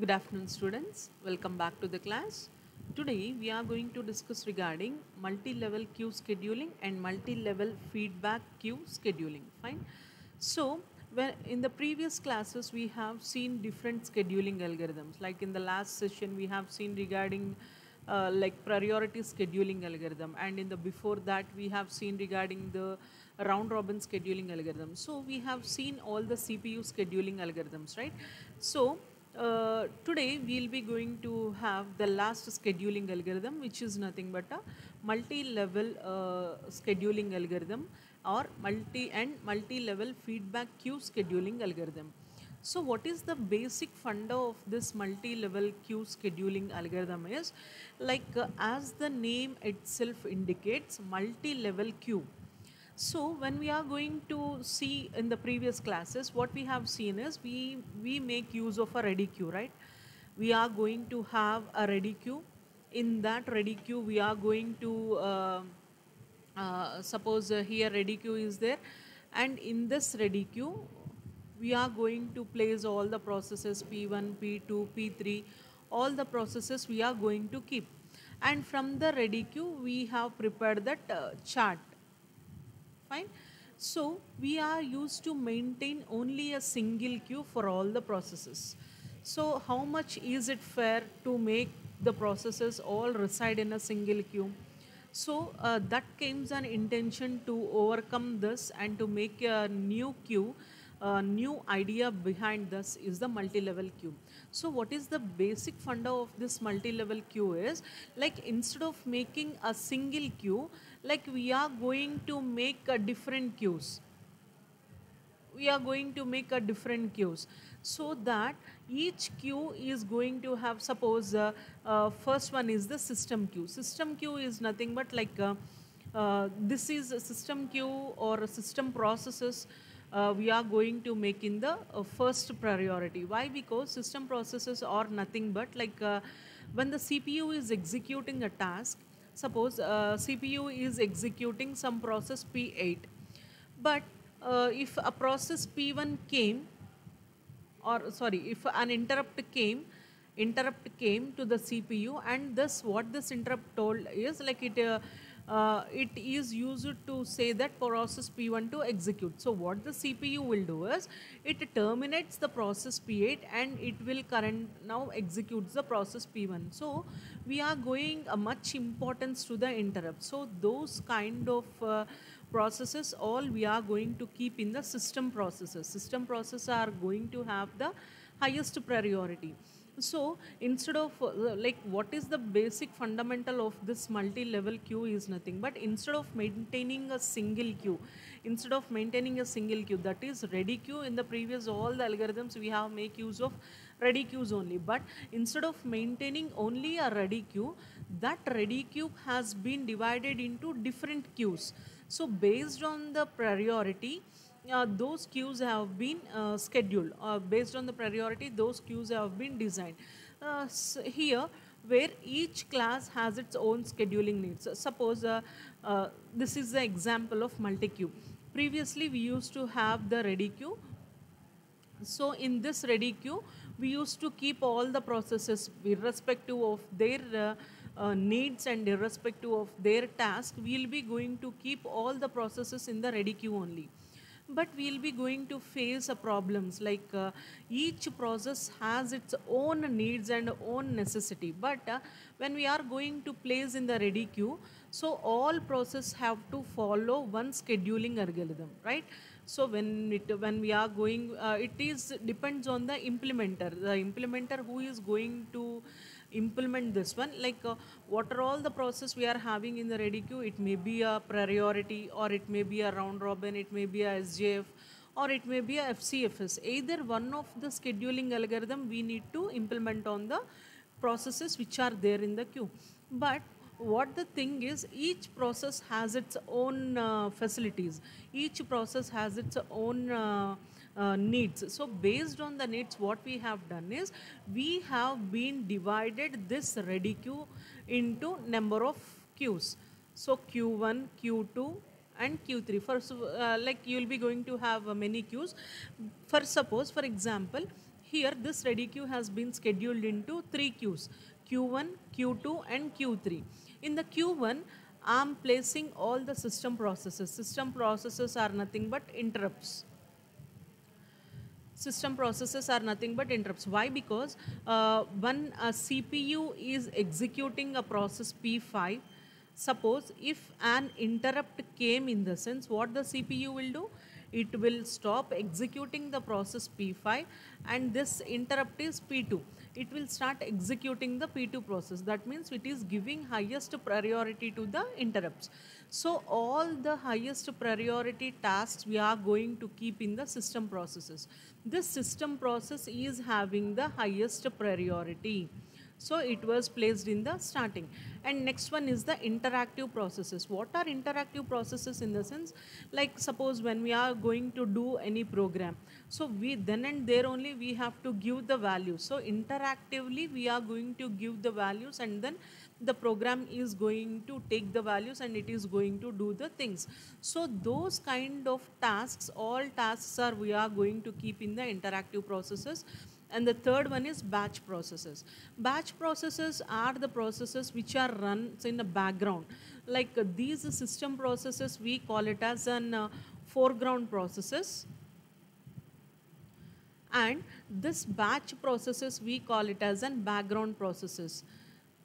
Good afternoon students, welcome back to the class. Today we are going to discuss regarding multi-level queue scheduling and multi-level feedback queue scheduling. Fine. So when in the previous classes we have seen different scheduling algorithms like in the last session we have seen regarding uh, like priority scheduling algorithm and in the before that we have seen regarding the round robin scheduling algorithm so we have seen all the cpu scheduling algorithms right so uh, today we'll be going to have the last scheduling algorithm which is nothing but a multi-level uh, scheduling algorithm or multi and multi-level feedback queue scheduling algorithm so what is the basic funda of this multi-level queue scheduling algorithm is like uh, as the name itself indicates multi-level queue. So when we are going to see in the previous classes what we have seen is we we make use of a ready queue right we are going to have a ready queue in that ready queue we are going to uh, uh, suppose uh, here ready queue is there and in this ready queue we are going to place all the processes P1, P2, P3, all the processes we are going to keep. And from the ready queue, we have prepared that uh, chart. Fine. So we are used to maintain only a single queue for all the processes. So how much is it fair to make the processes all reside in a single queue? So uh, that came an intention to overcome this and to make a new queue uh, new idea behind this is the multi-level queue. So what is the basic funda of this multi-level queue is like instead of making a single queue like we are going to make a different queues we are going to make a different queues so that each queue is going to have suppose uh, uh, first one is the system queue system queue is nothing but like uh, uh this is a system queue or system processes uh, we are going to make in the uh, first priority. Why? Because system processes are nothing but like when the CPU is executing a task, suppose uh, CPU is executing some process P8, but uh, if a process P1 came, or sorry, if an interrupt came, interrupt came to the CPU and this what this interrupt told is like it uh, uh, it is used to say that process P1 to execute. So what the CPU will do is it terminates the process P8 and it will current now executes the process P1. So we are going a much importance to the interrupt. So those kind of uh, processes all we are going to keep in the system processes. System processes are going to have the highest priority. So instead of uh, like what is the basic fundamental of this multi-level queue is nothing but instead of maintaining a single queue, instead of maintaining a single queue that is ready queue in the previous all the algorithms we have make use of ready queues only but instead of maintaining only a ready queue that ready queue has been divided into different queues. So based on the priority uh, those queues have been uh, scheduled uh, based on the priority those queues have been designed. Uh, so here where each class has its own scheduling needs. Suppose uh, uh, this is the example of multi-queue. Previously we used to have the ready queue. So in this ready queue we used to keep all the processes irrespective of their needs and irrespective of their task. We will be going to keep all the processes in the ready queue only but we'll be going to face a problems like uh, each process has its own needs and own necessity. But uh, when we are going to place in the ready queue so all process have to follow one scheduling algorithm right? So when it when we are going uh, it is depends on the implementer. The implementer who is going to implement this one. Like uh, what are all the process we are having in the ready queue? It may be a priority or it may be a round robin it may be a sjf or it may be a fcfs either one of the scheduling algorithm we need to implement on the processes which are there in the queue. But what the thing is each process has its own uh, facilities. Each process has its own uh, uh, needs. So based on the needs, what we have done is we have been divided this ready queue into number of queues. So Q1, Q2 and Q3. First, uh, like you will be going to have uh, many queues. For suppose, for example, here this ready queue has been scheduled into three queues q1 q2 and q3 in the q1 i'm placing all the system processes system processes are nothing but interrupts system processes are nothing but interrupts. Why? Because uh, when a CPU is executing a process P5, suppose if an interrupt came in the sense, what the CPU will do? It will stop executing the process P5 and this interrupt is P2. It will start executing the P2 process. That means it is giving highest priority to the interrupts. So all the highest priority tasks we are going to keep in the system processes. This system process is having the highest priority. So it was placed in the starting. And next one is the interactive processes. What are interactive processes in the sense? Like suppose when we are going to do any program. So we then and there only we have to give the values. So interactively we are going to give the values and then the program is going to take the values and it is going to do the things. So those kind of tasks, all tasks are we are going to keep in the interactive processes. And the third one is batch processes. Batch processes are the processes which are run in the background. Like uh, these system processes, we call it as an uh, foreground processes. And this batch processes, we call it as an background processes.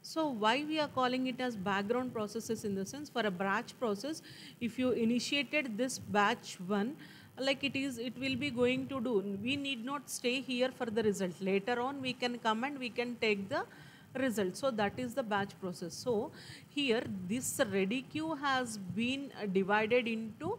So why we are calling it as background processes in the sense for a batch process, if you initiated this batch one, like it is, it will be going to do. We need not stay here for the result. Later on, we can come and we can take the result. So that is the batch process. So here, this ready queue has been divided into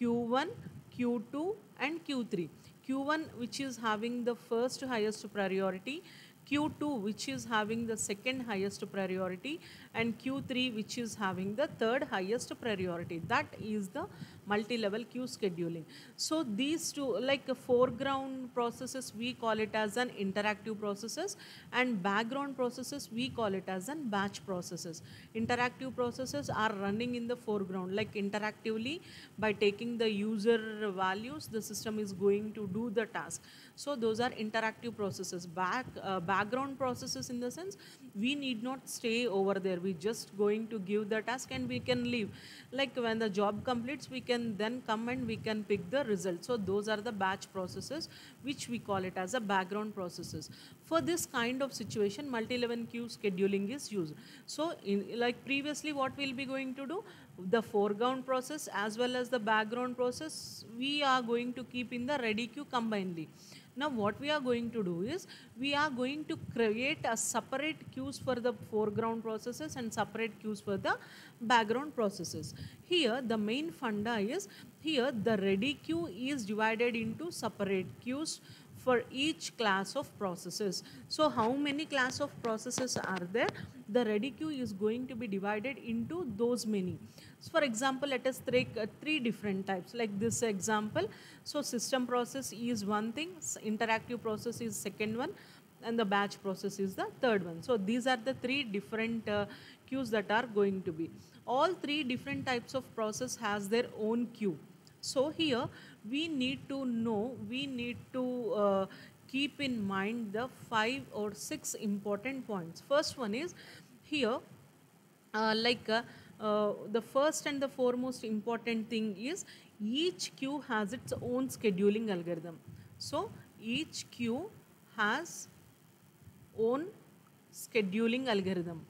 Q1, Q2 and Q3. Q1 which is having the first highest priority, Q2 which is having the second highest priority and Q3 which is having the third highest priority. That is the multi-level queue scheduling. So these two like a foreground processes we call it as an interactive processes and background processes we call it as an batch processes. Interactive processes are running in the foreground like interactively by taking the user values the system is going to do the task. So those are interactive processes. Back uh, background processes in the sense we need not stay over there. We just going to give the task and we can leave. Like when the job completes, we can then come and we can pick the result. So those are the batch processes which we call it as a background processes. For this kind of situation, multi-level queue scheduling is used. So in, like previously what we'll be going to do, the foreground process as well as the background process, we are going to keep in the ready queue combinedly. Now what we are going to do is we are going to create a separate queues for the foreground processes and separate queues for the background processes. Here the main funda is here the ready queue is divided into separate queues for each class of processes. So how many class of processes are there? The ready queue is going to be divided into those many. So for example, let us take uh, three different types like this example. So system process is one thing, interactive process is second one and the batch process is the third one. So these are the three different uh, queues that are going to be. All three different types of process has their own queue. So here we need to know, we need to uh, keep in mind the five or six important points. First one is here uh, like uh, uh, the first and the foremost important thing is each queue has its own scheduling algorithm. So each queue has own scheduling algorithm.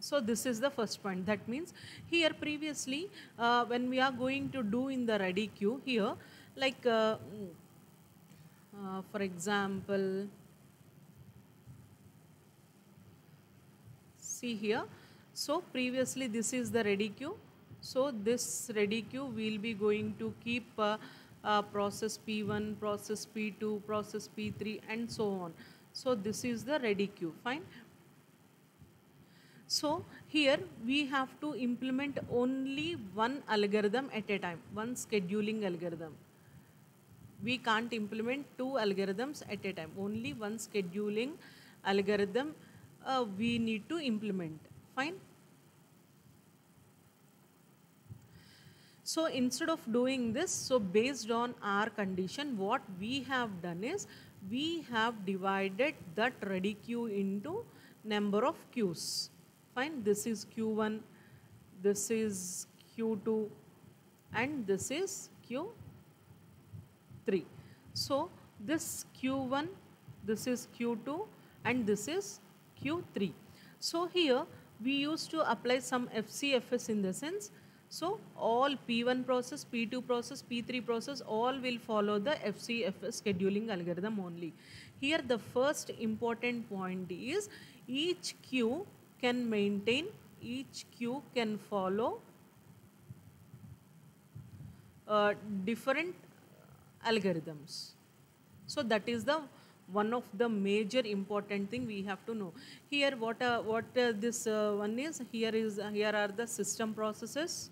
So this is the first point. That means here previously uh, when we are going to do in the ready queue here like uh, uh, for example see here so previously this is the ready queue so this ready queue will be going to keep uh, uh, process P1, process P2, process P3 and so on. So this is the ready queue, fine. So here we have to implement only one algorithm at a time, one scheduling algorithm. We can't implement two algorithms at a time, only one scheduling algorithm uh, we need to implement, fine. So instead of doing this, so based on our condition, what we have done is we have divided that ready queue into number of queues. Fine, this is Q1, this is Q2 and this is Q3. So this Q1, this is Q2 and this is Q3. So here we used to apply some FCFS in the sense so all P1 process, P2 process, P3 process all will follow the FCFS scheduling algorithm only. Here the first important point is each queue can maintain, each queue can follow uh, different algorithms. So that is the one of the major important thing we have to know. Here what uh, what uh, this uh, one is here is here are the system processes.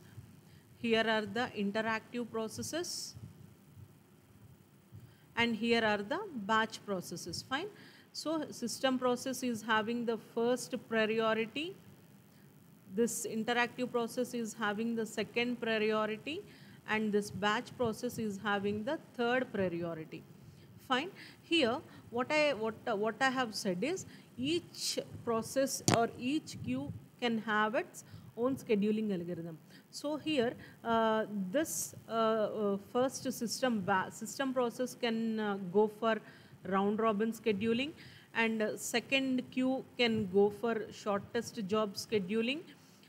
Here are the interactive processes and here are the batch processes fine. So system process is having the first priority. This interactive process is having the second priority and this batch process is having the third priority. Fine. Here what I, what, what I have said is each process or each queue can have its own scheduling algorithm. So here uh, this uh, uh, first system system process can uh, go for round robin scheduling and second queue can go for shortest job scheduling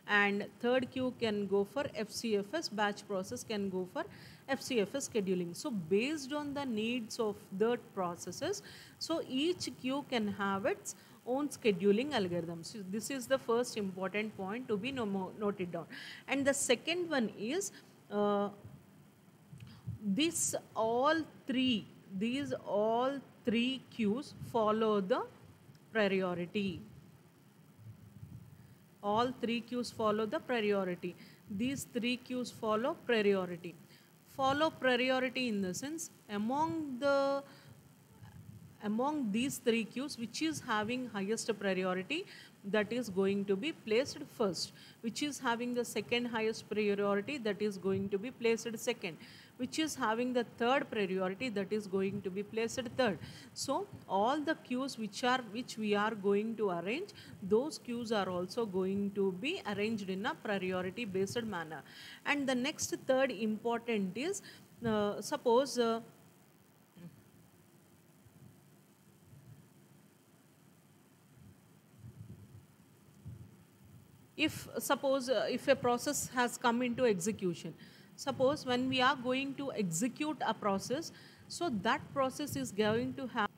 and third queue can go for FCFS batch process can go for FCFS scheduling. So based on the needs of the processes, so each queue can have its own scheduling algorithms. So this is the first important point to be no noted down. And the second one is uh, this all three, these all three queues follow the priority. All three queues follow the priority. These three queues follow priority. Follow priority in the sense among the among these three queues which is having highest priority that is going to be placed first which is having the second highest priority that is going to be placed second which is having the third priority that is going to be placed third. So all the queues which are which we are going to arrange those queues are also going to be arranged in a priority based manner. And the next third important is uh, suppose uh, if suppose uh, if a process has come into execution. Suppose when we are going to execute a process so that process is going to have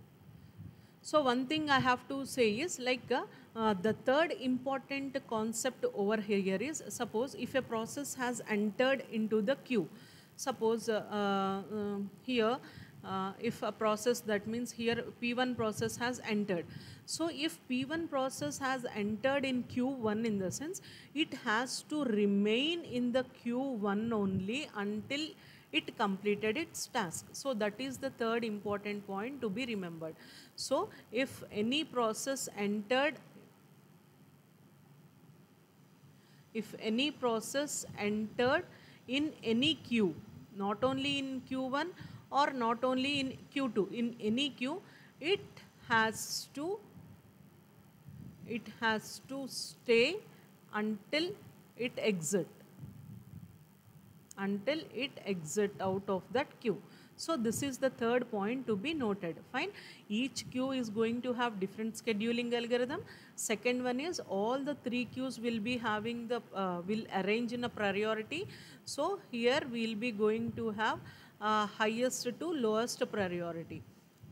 so one thing i have to say is like uh, uh, the third important concept over here is suppose if a process has entered into the queue. Suppose uh, uh, here uh, if a process that means here P1 process has entered. So if P1 process has entered in Q1 in the sense it has to remain in the Q1 only until it completed its task. So that is the third important point to be remembered. So if any process entered if any process entered in any queue not only in Q1 or not only in Q2, in any Q it has to it has to stay until it exit until it exit out of that queue. So this is the third point to be noted. Fine. Each queue is going to have different scheduling algorithm. Second one is all the three queues will be having the uh, will arrange in a priority. So here we will be going to have uh, highest to lowest priority.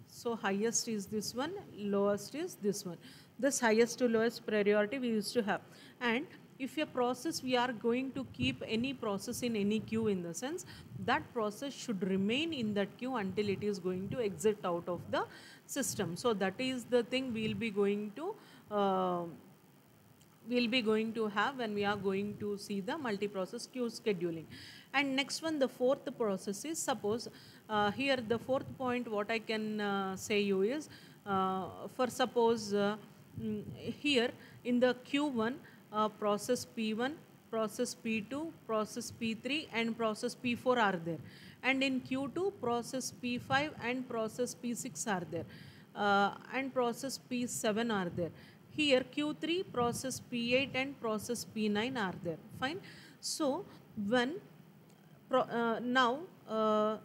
So highest is this one, lowest is this one. This highest to lowest priority we used to have. And if a process we are going to keep any process in any queue in the sense that process should remain in that queue until it is going to exit out of the system. So that is the thing we will be going to uh, we'll be going to have when we are going to see the multi-process queue scheduling. And next one, the fourth process is suppose uh, here the fourth point what I can uh, say you is uh, for suppose uh, mm, here in the Q1 uh, process P1 process P2, process P3 and process P4 are there. And in Q2, process P5 and process P6 are there. Uh, and process P7 are there. Here Q3, process P8 and process P9 are there. Fine. So when uh, now uh,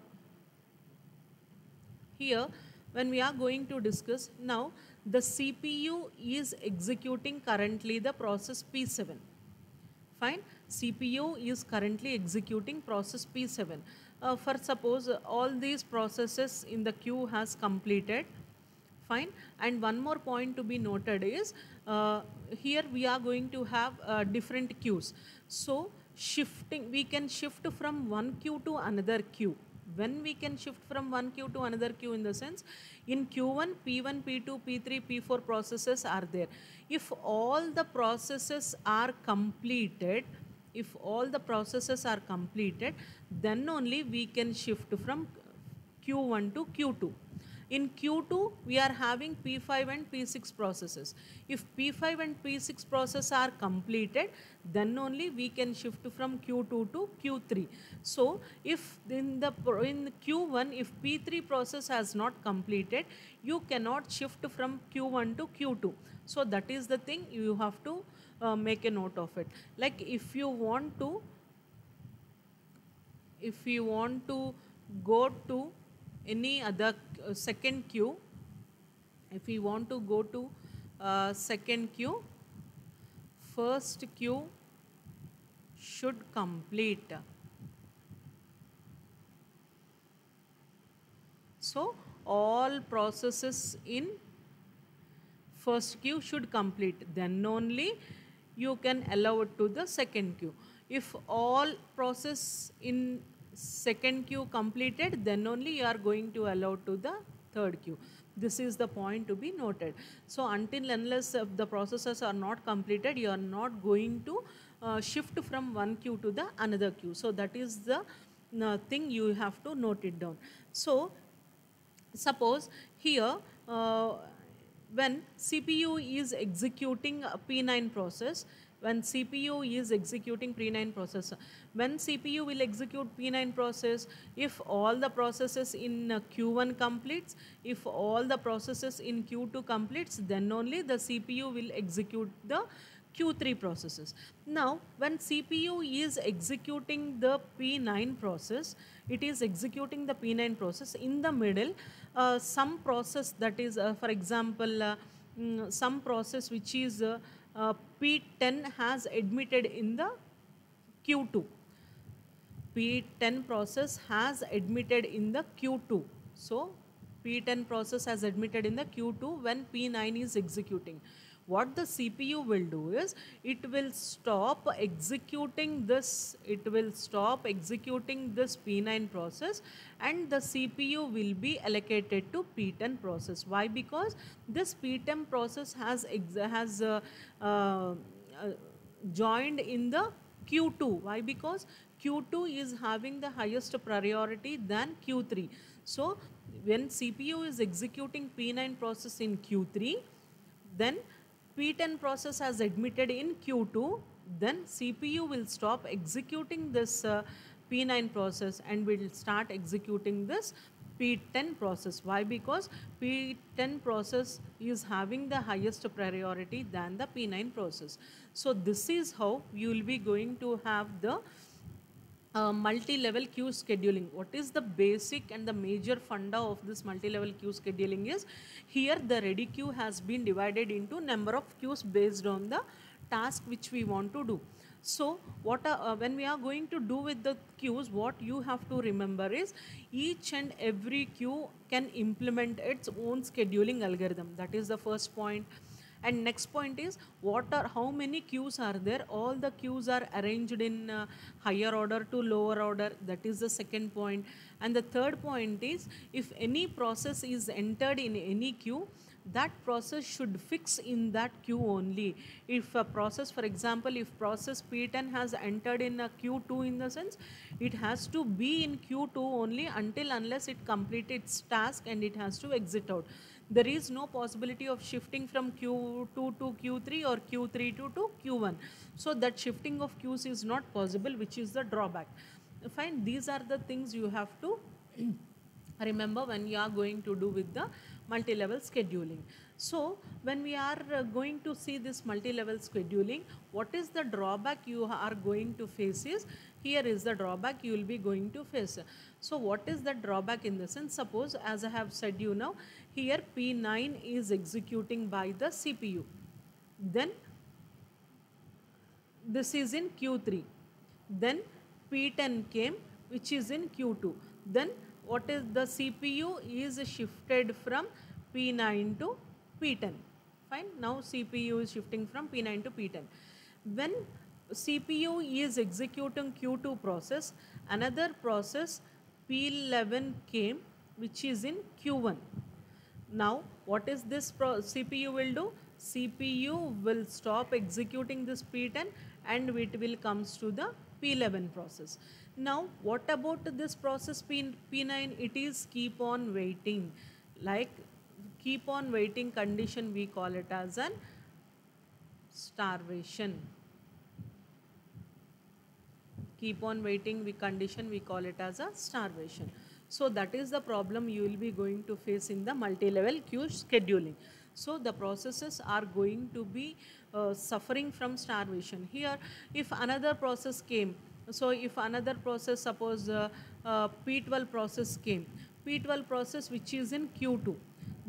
here when we are going to discuss now the CPU is executing currently the process P7 fine CPU is currently executing process P7 uh, for suppose all these processes in the queue has completed fine. And one more point to be noted is uh, here we are going to have uh, different queues. So shifting we can shift from one queue to another queue. When we can shift from one queue to another queue in the sense in q1 p1 p2 p3 p4 processes are there. If all the processes are completed if all the processes are completed then only we can shift from q1 to q2 in Q2, we are having P5 and P6 processes. If P5 and P6 process are completed, then only we can shift from Q2 to Q3. So, if in the in Q1, if P3 process has not completed, you cannot shift from Q1 to Q2. So, that is the thing you have to uh, make a note of it. Like if you want to, if you want to go to any other uh, second queue. If we want to go to uh, second queue first queue should complete. So all processes in first queue should complete. Then only you can allow it to the second queue. If all process in second queue completed, then only you are going to allow to the third queue. This is the point to be noted. So until unless the processes are not completed, you are not going to uh, shift from one queue to the another queue. So that is the uh, thing you have to note it down. So suppose here uh, when CPU is executing a P9 process, when CPU is executing P9 process. When CPU will execute P9 process, if all the processes in uh, Q1 completes, if all the processes in Q2 completes, then only the CPU will execute the Q3 processes. Now, when CPU is executing the P9 process, it is executing the P9 process in the middle, uh, some process that is, uh, for example, uh, mm, some process which is uh, uh, P10 has admitted in the Q2. P10 process has admitted in the Q2. So, P10 process has admitted in the Q2 when P9 is executing what the CPU will do is it will stop executing this it will stop executing this P9 process and the CPU will be allocated to P10 process. Why? Because this P10 process has has uh, uh, joined in the Q2 why? Because Q2 is having the highest priority than Q3 so when CPU is executing P9 process in Q3 then P10 process has admitted in Q2, then CPU will stop executing this uh, P9 process and will start executing this P10 process. Why? Because P10 process is having the highest priority than the P9 process. So this is how you will be going to have the uh, multi-level queue scheduling. What is the basic and the major funda of this multi-level queue scheduling is here the ready queue has been divided into number of queues based on the task which we want to do. So what uh, uh, when we are going to do with the queues, what you have to remember is each and every queue can implement its own scheduling algorithm. That is the first point and next point is what are how many queues are there all the queues are arranged in uh, higher order to lower order that is the second point. and the third point is if any process is entered in any queue that process should fix in that queue only. If a process, for example, if process P10 has entered in a Q2 in the sense, it has to be in Q2 only until unless it completes its task and it has to exit out. There is no possibility of shifting from Q2 to Q3 or Q3 to, to Q1. So that shifting of queues is not possible, which is the drawback. Fine, these are the things you have to remember when you are going to do with the multi-level scheduling. So when we are uh, going to see this multi-level scheduling, what is the drawback you are going to face is, here is the drawback you will be going to face. So what is the drawback in the sense, suppose as I have said you now, here P9 is executing by the CPU. Then this is in Q3. Then P10 came which is in Q2. Then what is the CPU is shifted from P9 to P10. Fine. Now CPU is shifting from P9 to P10. When CPU is executing Q2 process, another process P11 came which is in Q1. Now what is this CPU will do? CPU will stop executing this P10 and it will comes to the P11 process. Now, what about this process P, P9? It is keep on waiting. Like keep on waiting condition, we call it as an starvation. Keep on waiting, we condition, we call it as a starvation. So that is the problem you will be going to face in the multi-level queue scheduling. So the processes are going to be uh, suffering from starvation. Here, if another process came, so if another process, suppose uh, uh, P12 process came, P12 process which is in Q2,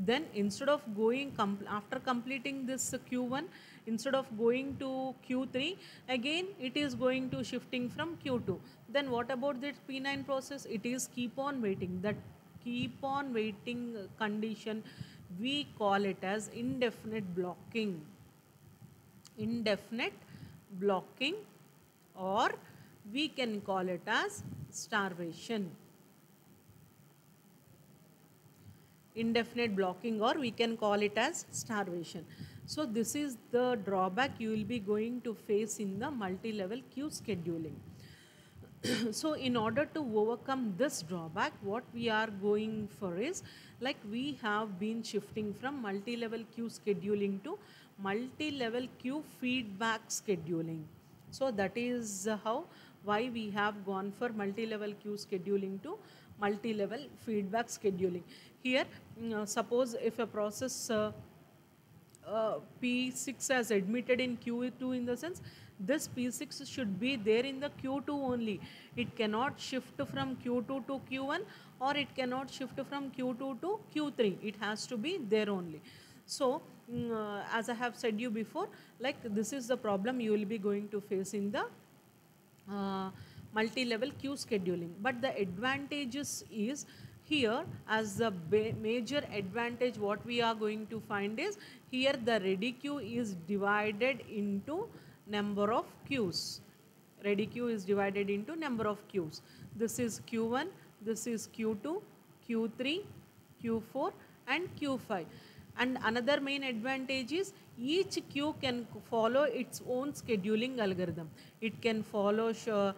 then instead of going after completing this Q1, instead of going to Q3, again it is going to shifting from Q2. Then what about this P9 process? It is keep on waiting. That keep on waiting condition, we call it as indefinite blocking. Indefinite blocking or we can call it as starvation. Indefinite blocking or we can call it as starvation. So this is the drawback you will be going to face in the multi-level queue scheduling. so in order to overcome this drawback, what we are going for is like we have been shifting from multi-level queue scheduling to multi-level queue feedback scheduling. So that is how why we have gone for multi-level queue scheduling to multi-level feedback scheduling. Here, uh, suppose if a process uh, uh, P6 has admitted in Q2 in the sense, this P6 should be there in the Q2 only. It cannot shift from Q2 to Q1 or it cannot shift from Q2 to Q3. It has to be there only. So, mm, as I have said you before, like this is the problem you will be going to face in the uh, multi-level queue scheduling. But the advantages is here as the major advantage what we are going to find is here the ready queue is divided into number of queues. Ready queue is divided into number of queues. This is Q1, this is Q2, Q3, Q4 and Q5. And another main advantage is each queue can follow its own scheduling algorithm. It can follow uh,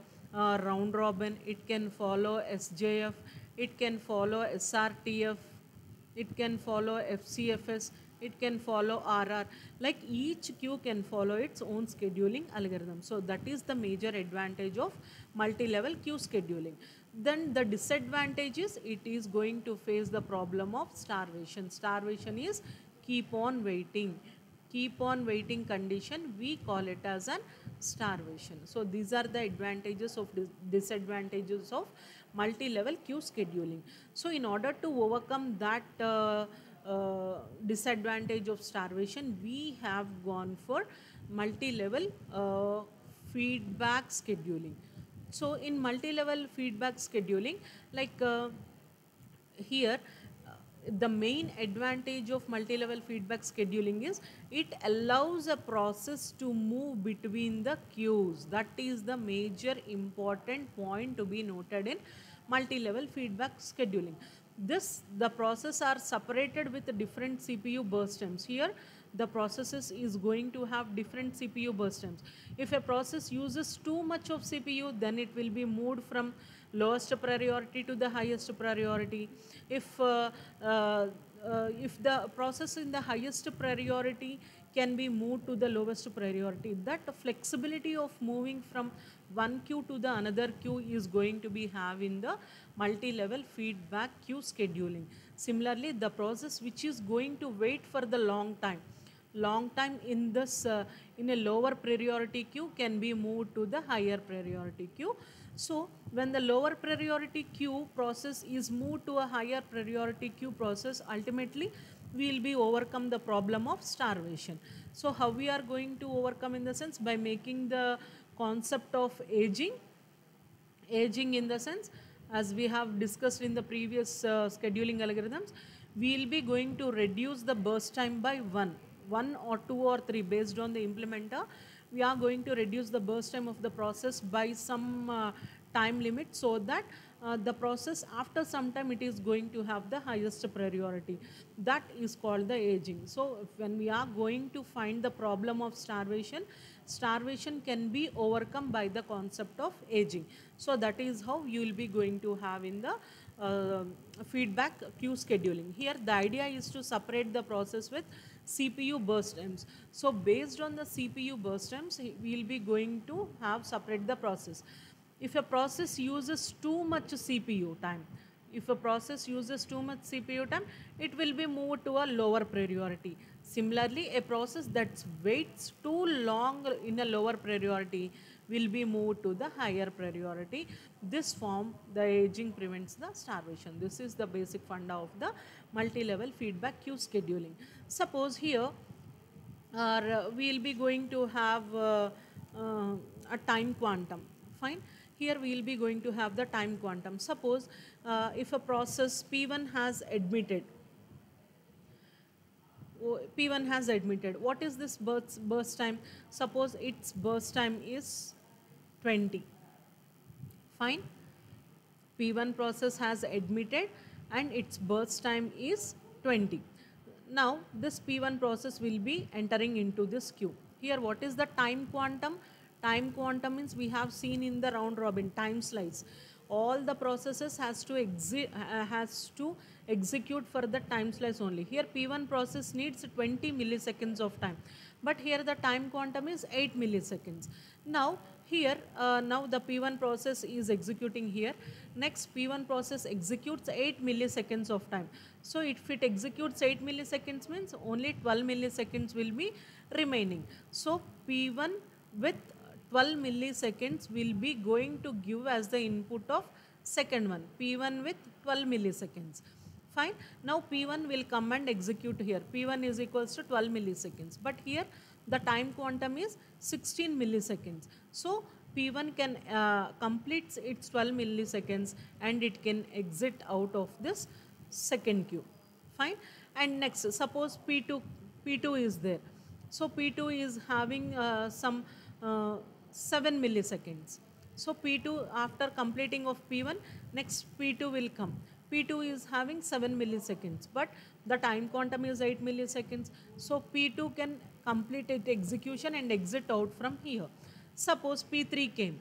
round robin, it can follow SJF, it can follow SRTF, it can follow FCFS, it can follow RR. Like each queue can follow its own scheduling algorithm. So that is the major advantage of multi-level queue scheduling. Then the disadvantage is it is going to face the problem of starvation. Starvation is keep on waiting. Keep on waiting condition, we call it as an starvation. So these are the advantages of disadvantages of multi-level queue scheduling. So in order to overcome that uh, uh, disadvantage of starvation, we have gone for multi-level uh, feedback scheduling. So in multi-level feedback scheduling, like uh, here, the main advantage of multi-level feedback scheduling is it allows a process to move between the queues. That is the major important point to be noted in multi-level feedback scheduling. this the process are separated with different CPU burst times. Here the processes is going to have different CPU burst times. If a process uses too much of CPU, then it will be moved from lowest priority to the highest priority. If, uh, uh, uh, if the process in the highest priority can be moved to the lowest priority, that flexibility of moving from one queue to the another queue is going to be have in the multi-level feedback queue scheduling. Similarly, the process which is going to wait for the long time, long time in this uh, in a lower priority queue can be moved to the higher priority queue. So when the lower priority queue process is moved to a higher priority queue process, ultimately we will be overcome the problem of starvation. So how we are going to overcome in the sense by making the concept of aging, aging in the sense as we have discussed in the previous uh, scheduling algorithms, we will be going to reduce the burst time by one, one or two or three based on the implementer. We are going to reduce the burst time of the process by some uh, time limit so that uh, the process after some time it is going to have the highest priority. That is called the aging. So when we are going to find the problem of starvation, starvation can be overcome by the concept of aging. So that is how you will be going to have in the uh, feedback queue scheduling. Here the idea is to separate the process with CPU burst times. So based on the CPU burst times, we will be going to have separate the process. If a process uses too much CPU time, if a process uses too much CPU time, it will be moved to a lower priority. Similarly, a process that waits too long in a lower priority will be moved to the higher priority. This form, the aging prevents the starvation. This is the basic funda of the multi-level feedback queue scheduling. Suppose here, uh, we will be going to have uh, uh, a time quantum, fine. Here we will be going to have the time quantum. Suppose uh, if a process P1 has admitted P1 has admitted. What is this burst, burst time? Suppose its burst time is 20. Fine. P1 process has admitted and its burst time is 20. Now this P1 process will be entering into this queue. Here what is the time quantum? Time quantum means we have seen in the round robin time slice. All the processes has to uh, has to execute for the time slice only. Here P1 process needs 20 milliseconds of time. But here the time quantum is 8 milliseconds. Now here, uh, now the P1 process is executing here. Next P1 process executes 8 milliseconds of time. So if it executes 8 milliseconds means only 12 milliseconds will be remaining. So P1 with 12 milliseconds will be going to give as the input of second one, P1 with 12 milliseconds. Fine. Now P1 will come and execute here. P1 is equals to 12 milliseconds. But here the time quantum is 16 milliseconds. So P1 can uh, complete its 12 milliseconds and it can exit out of this second queue. Fine. And next, suppose P2, P2 is there. So P2 is having uh, some uh, 7 milliseconds. So P2 after completing of P1, next P2 will come. P2 is having 7 milliseconds, but the time quantum is 8 milliseconds. So P2 can complete its execution and exit out from here. Suppose P3 came.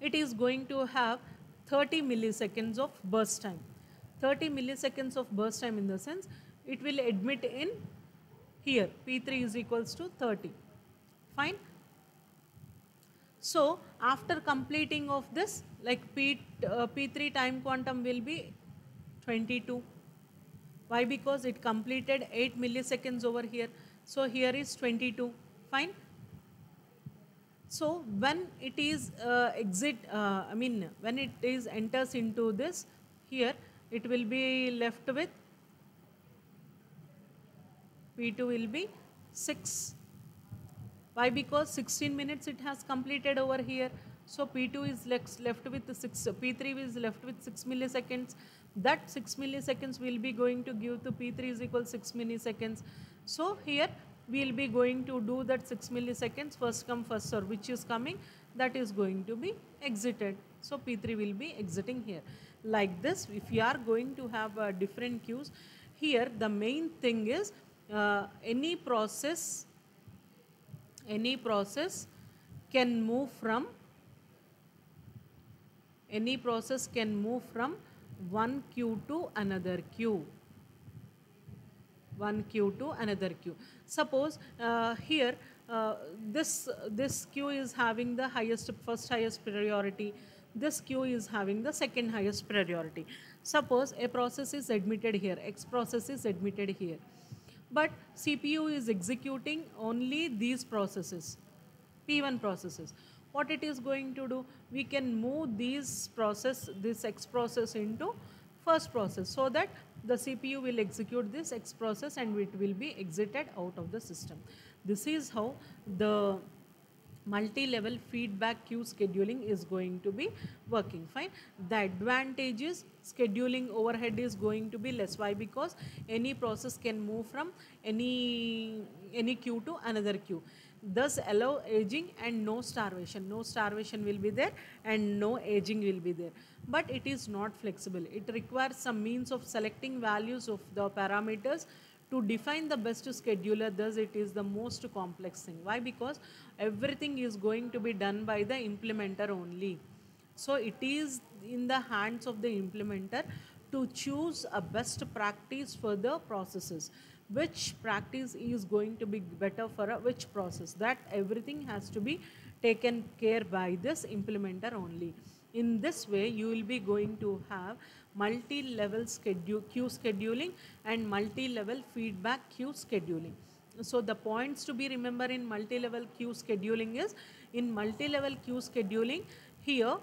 It is going to have 30 milliseconds of burst time. 30 milliseconds of burst time in the sense it will admit in here P3 is equals to 30. Fine. So after completing of this like P, uh, P3 time quantum will be 22. Why? Because it completed 8 milliseconds over here. So here is 22. Fine. So when it is uh, exit, uh, I mean when it is enters into this here, it will be left with P2 will be 6. Why? Because 16 minutes it has completed over here. So P2 is left with 6, P3 is left with 6 milliseconds. That 6 milliseconds will be going to give to P3 is equal 6 milliseconds. So here we will be going to do that 6 milliseconds first come first serve which is coming that is going to be exited. So P3 will be exiting here. like this if you are going to have uh, different queues here the main thing is uh, any process any process can move from any process can move from one queue to another queue one queue to another queue. Suppose uh, here uh, this this queue is having the highest first highest priority. This queue is having the second highest priority. Suppose a process is admitted here x process is admitted here. But cpu is executing only these processes p1 processes. What it is going to do? We can move these process this x process into first process so that the CPU will execute this X process and it will be exited out of the system. This is how the multi-level feedback queue scheduling is going to be working. Fine. The advantage is scheduling overhead is going to be less. Why? Because any process can move from any any queue to another queue thus allow aging and no starvation. No starvation will be there and no aging will be there. But it is not flexible. It requires some means of selecting values of the parameters to define the best scheduler. Thus it is the most complex thing. Why? Because everything is going to be done by the implementer only. So it is in the hands of the implementer to choose a best practice for the processes which practice is going to be better for a which process. That everything has to be taken care by this implementer only. In this way you will be going to have multi-level schedule queue scheduling and multi-level feedback queue scheduling. So the points to be remember in multi-level queue scheduling is in multi-level queue scheduling here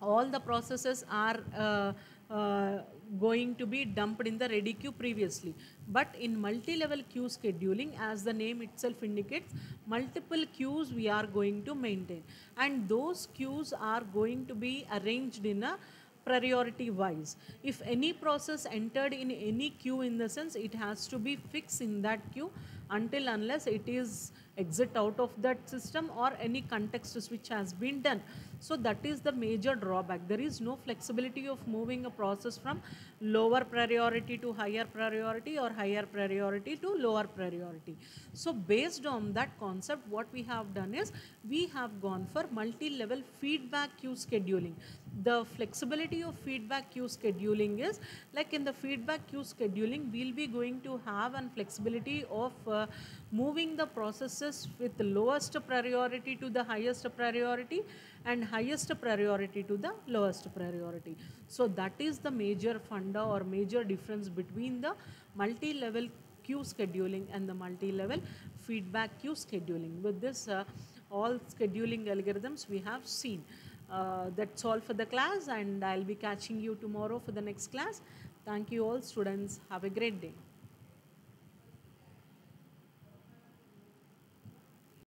all the processes are uh, uh, going to be dumped in the ready queue previously. But in multi-level queue scheduling, as the name itself indicates, multiple queues we are going to maintain. And those queues are going to be arranged in a priority wise. If any process entered in any queue in the sense, it has to be fixed in that queue until unless it is exit out of that system or any context switch has been done. So that is the major drawback. There is no flexibility of moving a process from lower priority to higher priority or higher priority to lower priority. So based on that concept, what we have done is we have gone for multi-level feedback queue scheduling. The flexibility of feedback queue scheduling is like in the feedback queue scheduling, we'll be going to have an flexibility of uh, moving the processes with lowest priority to the highest priority and highest priority to the lowest priority. So that is the major funda or major difference between the multi-level queue scheduling and the multi-level feedback queue scheduling. With this, uh, all scheduling algorithms we have seen. Uh, that's all for the class and I'll be catching you tomorrow for the next class. Thank you all students. Have a great day.